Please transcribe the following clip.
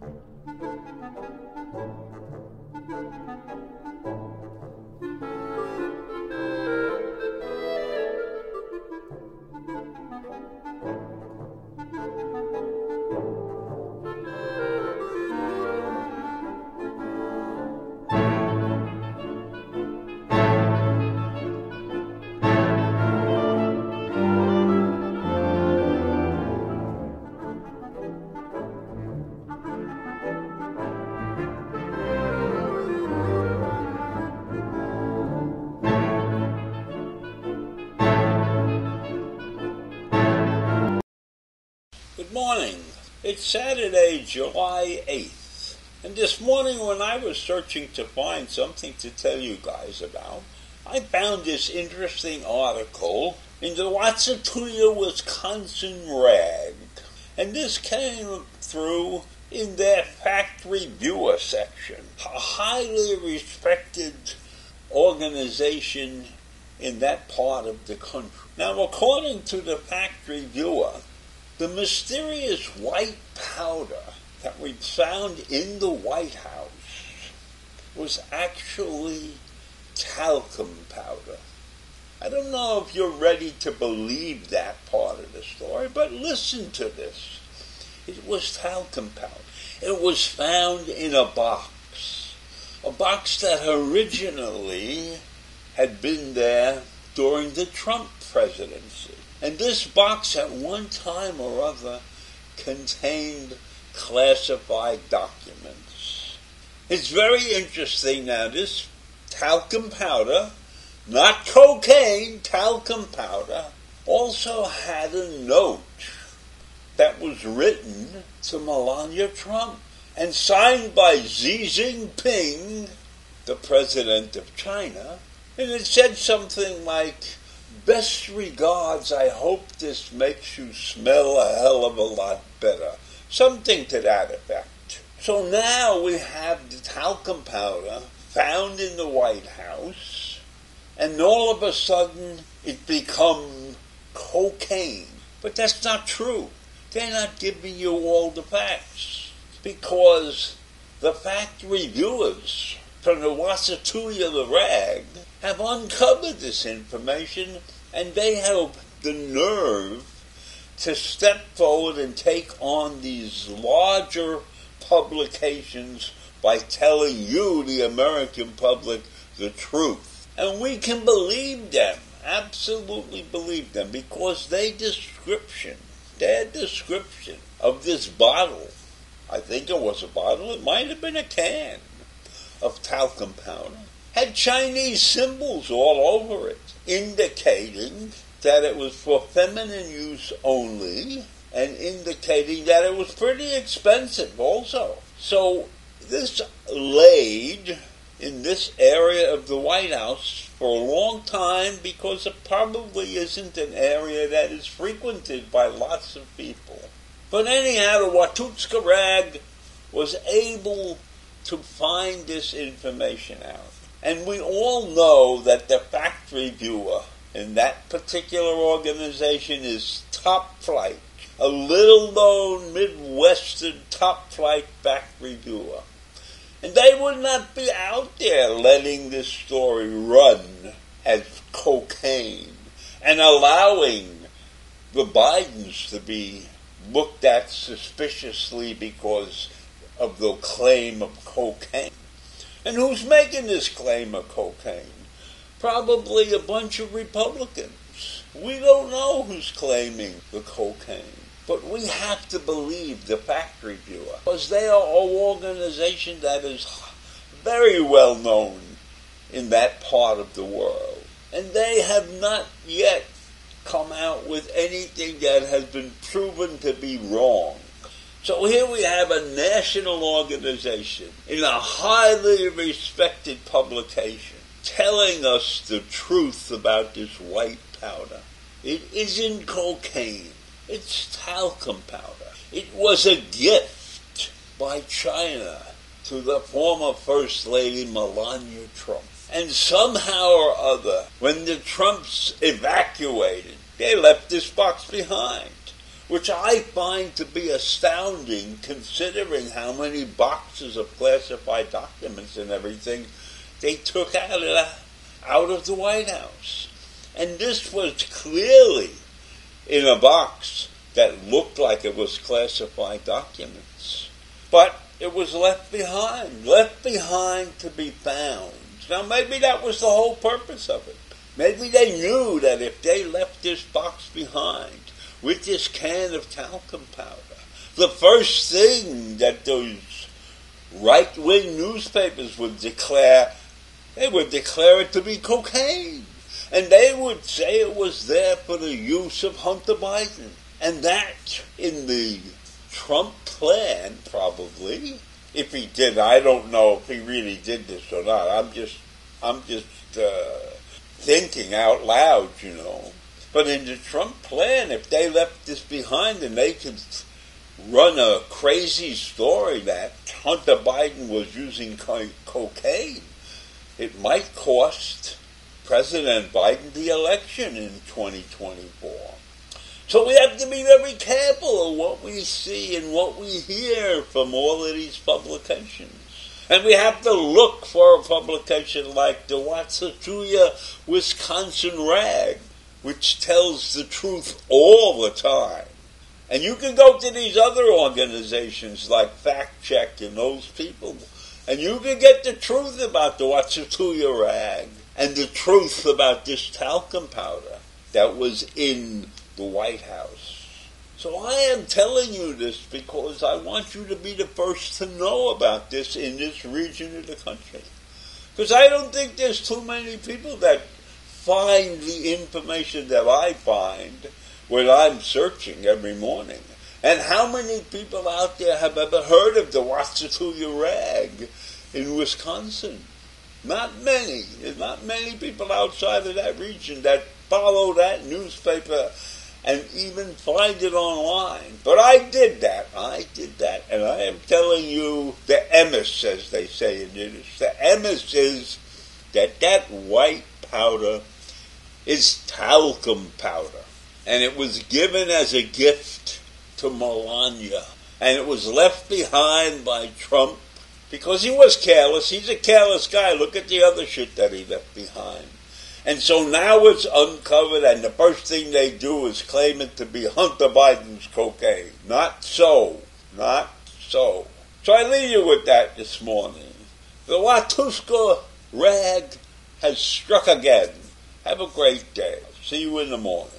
Thank you. It's Saturday, July 8th. And this morning, when I was searching to find something to tell you guys about, I found this interesting article in the Whatsittooya, Wisconsin Rag. And this came through in their fact reviewer section, a highly respected organization in that part of the country. Now, according to the fact reviewer, the mysterious white powder that we found in the White House was actually talcum powder. I don't know if you're ready to believe that part of the story, but listen to this. It was talcum powder. It was found in a box, a box that originally had been there during the Trump presidency. And this box at one time or other contained classified documents. It's very interesting now. This talcum powder, not cocaine, talcum powder, also had a note that was written to Melania Trump and signed by Xi Jinping, the president of China. And it said something like, Best regards, I hope this makes you smell a hell of a lot better. Something to that effect. So now we have the talcum powder found in the White House, and all of a sudden it becomes cocaine. But that's not true. They're not giving you all the facts. Because the fact reviewers from the Whatsittooya the Rag have uncovered this information and they have the nerve to step forward and take on these larger publications by telling you, the American public, the truth. And we can believe them, absolutely believe them, because their description, their description of this bottle, I think it was a bottle, it might have been a can of talcum powder, had Chinese symbols all over it, indicating that it was for feminine use only and indicating that it was pretty expensive also. So this laid in this area of the White House for a long time because it probably isn't an area that is frequented by lots of people. But anyhow, the Whatsittooya Rag was able to find this information out. And we all know that the fact reviewer in that particular organization is top flight, a little known Midwestern top flight fact reviewer. And they would not be out there letting this story run as cocaine and allowing the Bidens to be looked at suspiciously because of the claim of cocaine. And who's making this claim of cocaine? Probably a bunch of Republicans. We don't know who's claiming the cocaine. But we have to believe the fact reviewer because they are an organization that is very well known in that part of the world. And they have not yet come out with anything that has been proven to be wrong. So here we have a national organization in a highly respected publication telling us the truth about this white powder. It isn't cocaine. It's talcum powder. It was a gift by China to the former First Lady Melania Trump. And somehow or other, when the Trumps evacuated, they left this box behind. Which I find to be astounding considering how many boxes of classified documents and everything they took out of, out of the White House. And this was clearly in a box that looked like it was classified documents. But it was left behind, left behind to be found. Now maybe that was the whole purpose of it. Maybe they knew that if they left this box behind with this can of talcum powder, the first thing that those right wing newspapers would declare, they would declare it to be cocaine. And they would say it was there for the use of Hunter Biden. And that, in the Trump plan, probably, if he did, I don't know if he really did this or not. I'm just, I'm just, uh, thinking out loud, you know. But in the Trump plan, if they left this behind and they could run a crazy story that Hunter Biden was using co- cocaine, it might cost President Biden the election in 2024. So we have to be very careful of what we see and what we hear from all of these publications. And we have to look for a publication like the Whatsittooya Wisconsin Rag, which tells the truth all the time. And you can go to these other organizations like Fact Check and those people, and you can get the truth about the Whatsittooya Rag and the truth about this talcum powder that was in the White House. So I am telling you this because I want you to be the first to know about this in this region of the country. Because I don't think there's too many people that find the information that I find when I'm searching every morning. And how many people out there have ever heard of the Whatsittooya Rag in Wisconsin? Not many. There's not many people outside of that region that follow that newspaper and even find it online. But I did that. I did that. And I am telling you the emes, as they say in Yiddish. The emes is that that white powder is talcum powder. And it was given as a gift to Melania. And it was left behind by Trump because he was careless. He's a careless guy. Look at the other shit that he left behind. And so now it's uncovered, and the first thing they do is claim it to be Hunter Biden's cocaine. Not so. Not so. So I leave you with that this morning. The Watuska rag has struck again. Have a great day. See you in the morning.